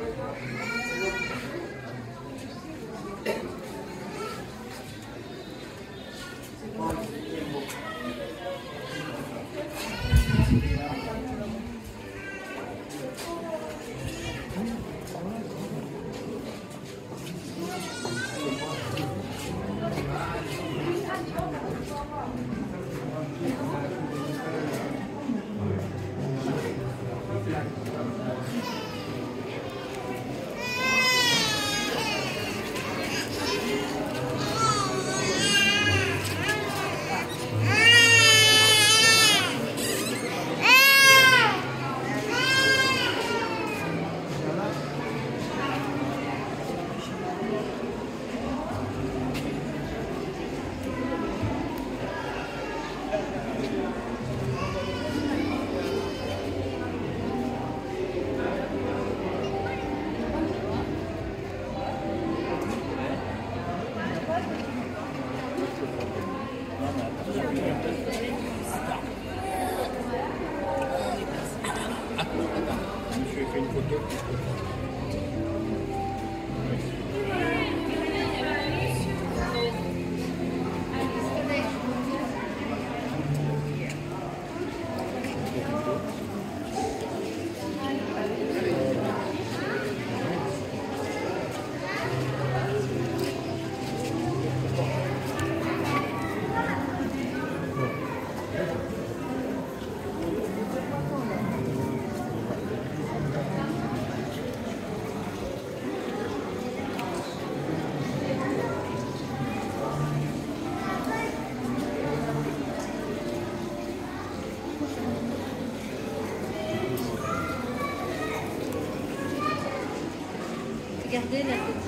何? would give people. desde la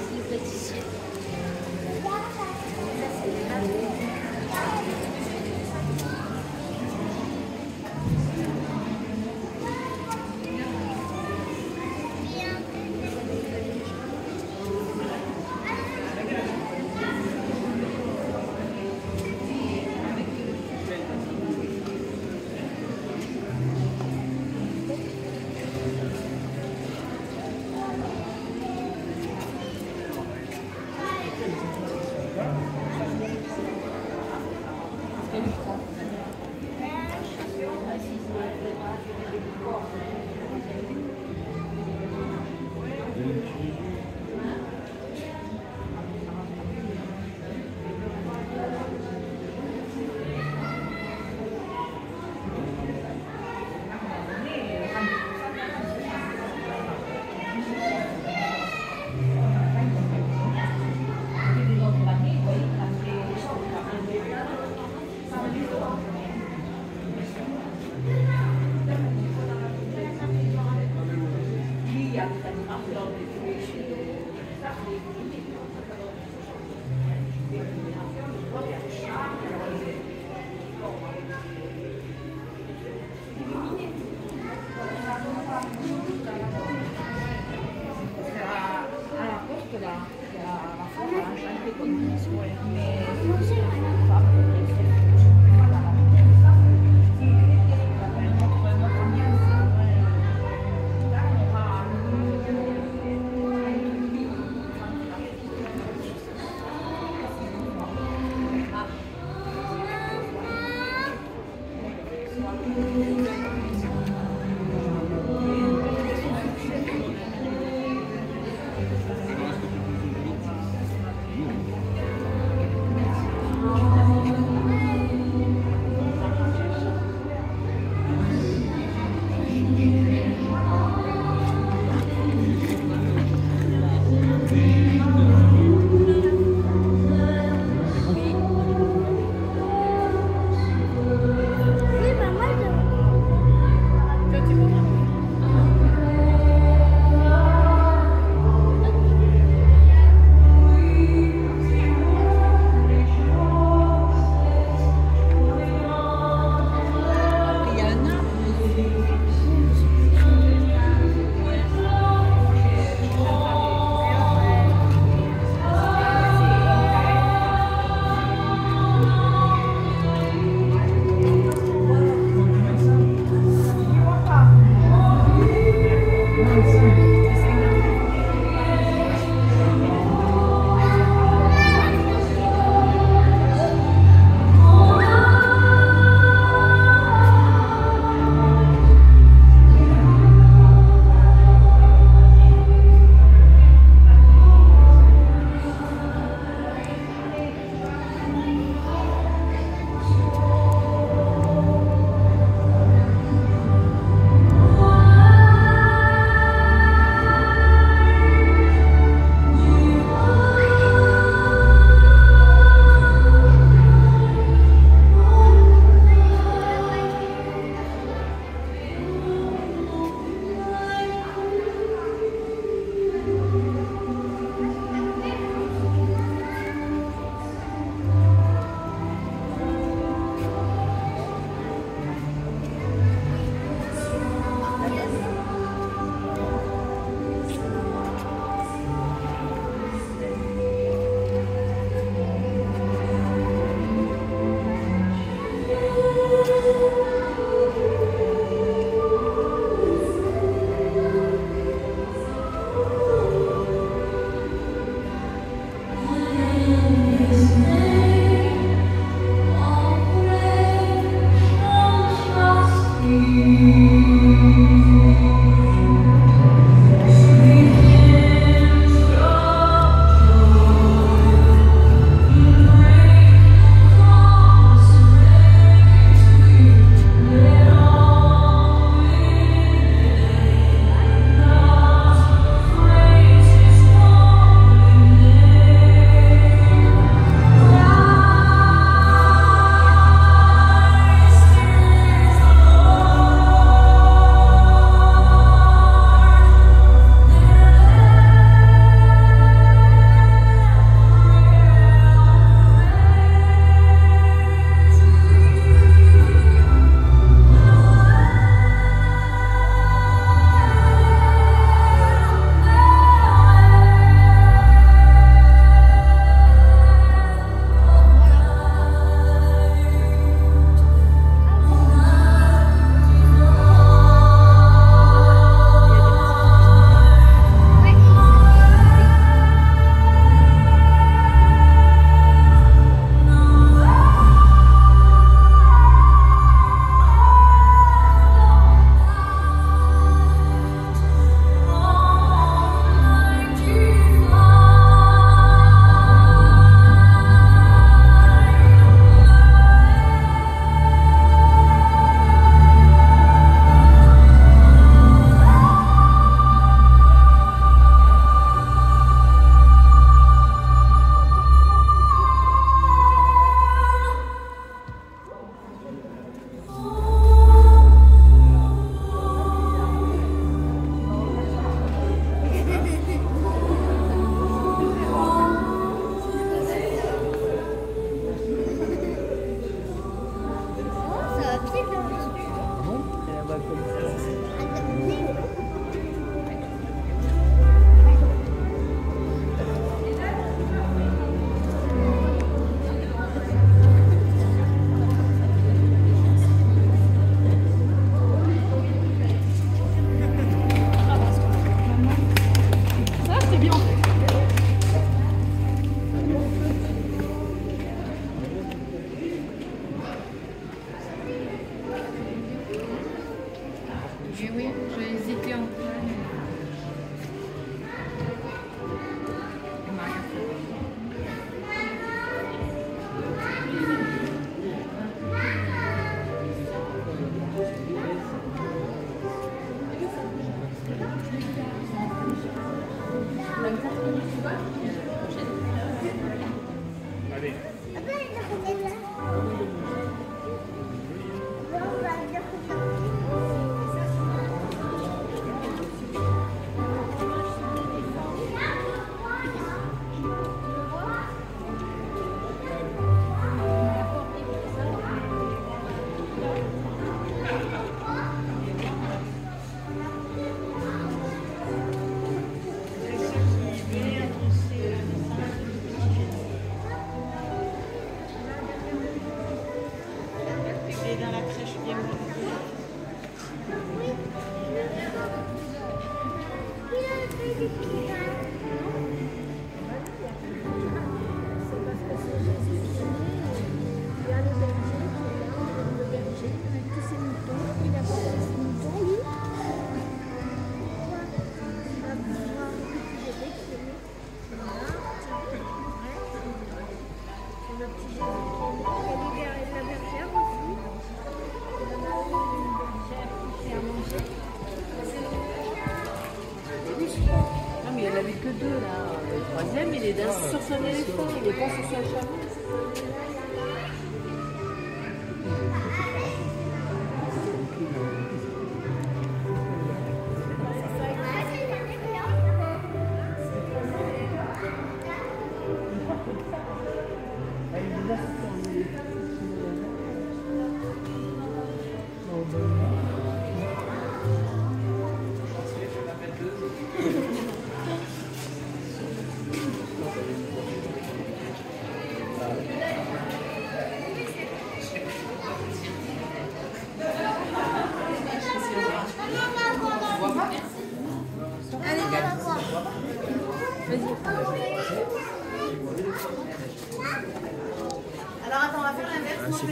Là. Le troisième, il est sur son éléphant, il n'est pas sur son chameau.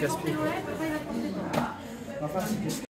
Casse-pied.